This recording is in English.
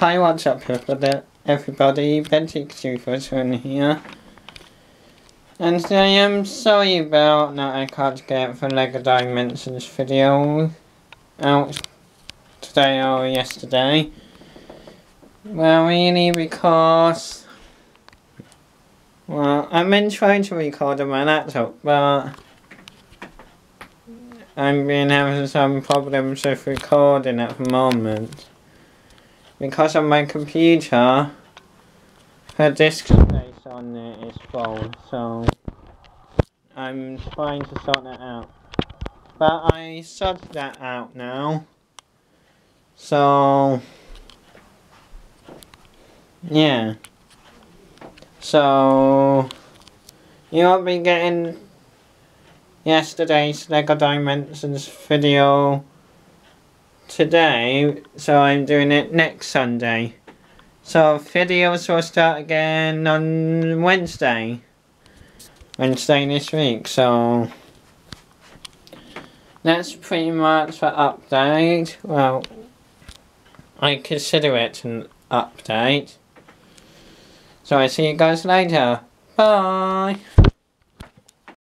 Hi, what's up everybody? Bentic Superson here. And I am sorry about that I can't get the LEGO Dimensions video out today or yesterday. Well, really because... Well, I've been trying to record on my laptop, but... I've been having some problems with recording at the moment because of my computer, the disk space on it is full, so I'm trying to sort that out. But I sorted that out now. So, yeah. So, you won't be getting yesterday's LEGO Dimensions video today, so I'm doing it next Sunday. So videos will start again on Wednesday. Wednesday this week, so that's pretty much the update. Well, I consider it an update. So I see you guys later. Bye!